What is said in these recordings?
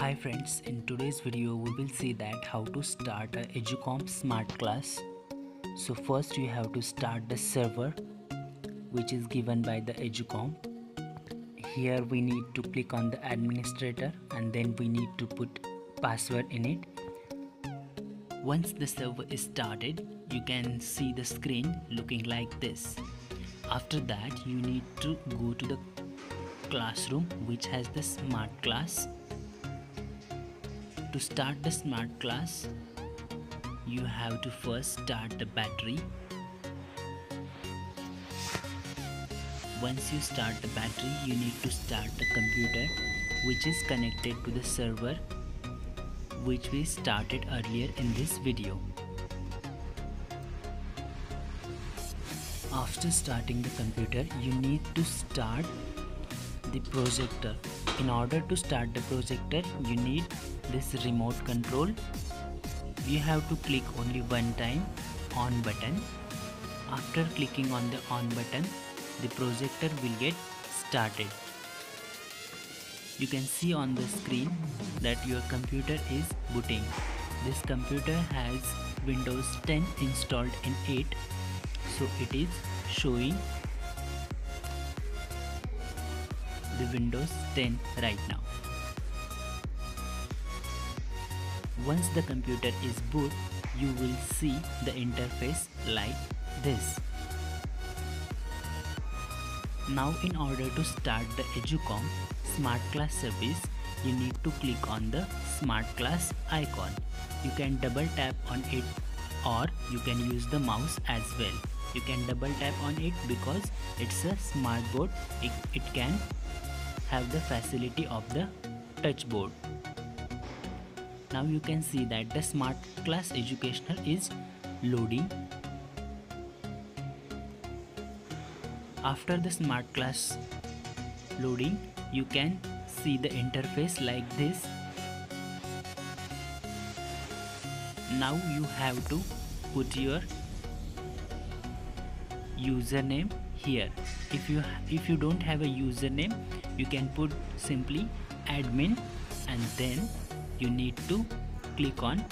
Hi friends, in today's video we will see that how to start a Educomp smart class. So first you have to start the server which is given by the Educomp. Here we need to click on the administrator and then we need to put password in it. Once the server is started, you can see the screen looking like this. After that you need to go to the classroom which has the smart class to start the smart class you have to first start the battery. Once you start the battery you need to start the computer which is connected to the server which we started earlier in this video. After starting the computer you need to start the projector. In order to start the projector you need this remote control. You have to click only one time on button. After clicking on the on button the projector will get started. You can see on the screen that your computer is booting. This computer has windows 10 installed in it so it is showing the windows 10 right now Once the computer is boot, you will see the interface like this. Now in order to start the Educomp Smart Class service, you need to click on the Smart Class icon. You can double tap on it or you can use the mouse as well. You can double tap on it because it's a smart board. It, it can have the facility of the touch board now you can see that the smart class educational is loading. After the smart class loading you can see the interface like this. Now you have to put your username here. If you if you don't have a username you can put simply admin and then you need to click on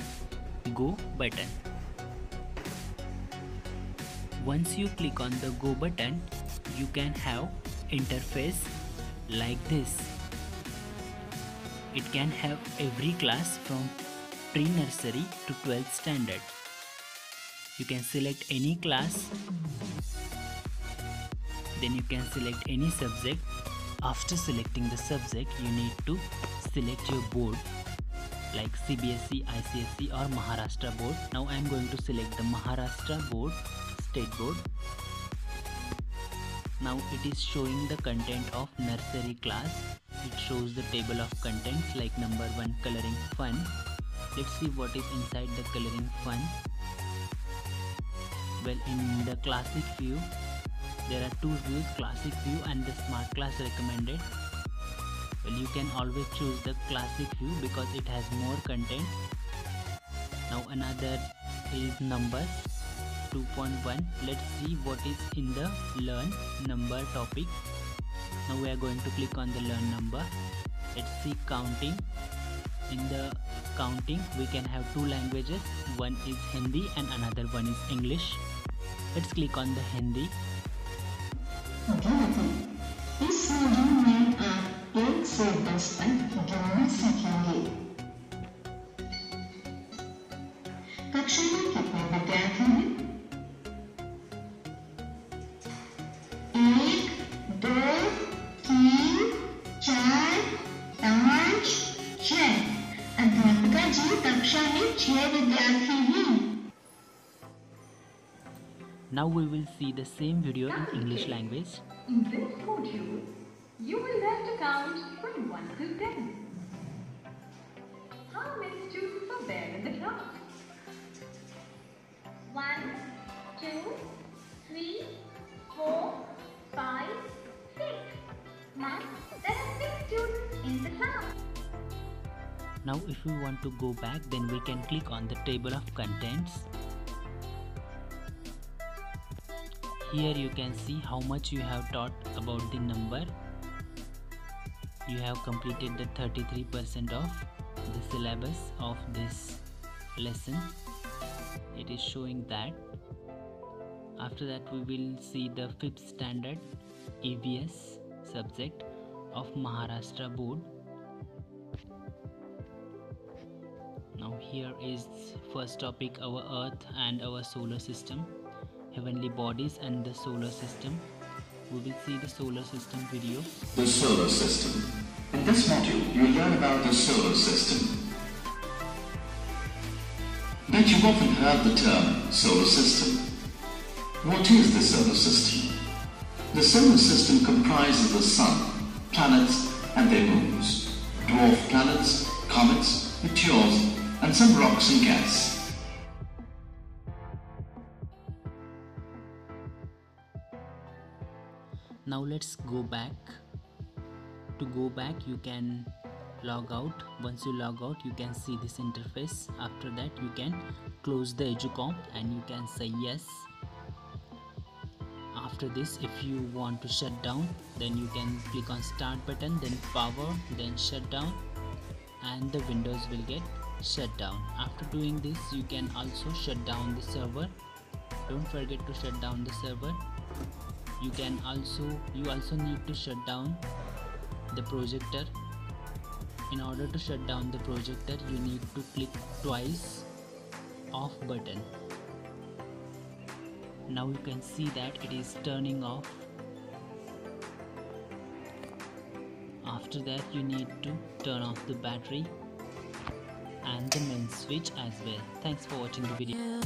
go button. Once you click on the go button you can have interface like this. It can have every class from pre-nursery to 12th standard. You can select any class. Then you can select any subject after selecting the subject you need to select your board like CBSE, ICSE or Maharashtra board. Now I am going to select the Maharashtra board, state board. Now it is showing the content of nursery class. It shows the table of contents like number 1 coloring fun. Let's see what is inside the coloring fun. Well in the classic view there are two views classic view and the smart class recommended. Well you can always choose the classic view because it has more content. Now another is numbers 2.1 let's see what is in the learn number topic. Now we are going to click on the learn number. Let's see counting. In the counting we can have two languages. One is hindi and another one is english. Let's click on the hindi इस video में आप एक से दस तक गिनना सीखेंगे कक्षा में कितने विद्यार्थी एक दो तीन चार पाँच जी कक्षा में छह विद्यार्थी now we will see the same video in english language In this module, you will learn to count from 1 to 10. How many students are there in the class? One, two, three, four, five, six. Ma'am, there are six students in the class. now if we want to go back then we can click on the table of contents here you can see how much you have taught about the number. You have completed the 33% of the syllabus of this lesson. It is showing that. After that we will see the fifth standard EVS subject of Maharashtra board. Now here is first topic our earth and our solar system heavenly bodies and the solar system we will see the solar system video The solar system. In this module, you'll learn about the solar system. That you've often heard the term solar system. What is the solar system? The solar system comprises the sun, planets and their moons, dwarf planets, comets, meteors and some rocks and gas. Now let's go back. To go back you can log out. Once you log out you can see this interface. After that you can close the educomp and you can say yes. After this if you want to shut down then you can click on start button then power then shut down and the windows will get shut down. After doing this you can also shut down the server. Don't forget to shut down the server you can also you also need to shut down the projector. In order to shut down the projector you need to click twice off button. Now you can see that it is turning off. After that you need to turn off the battery and the main switch as well. Thanks for watching the video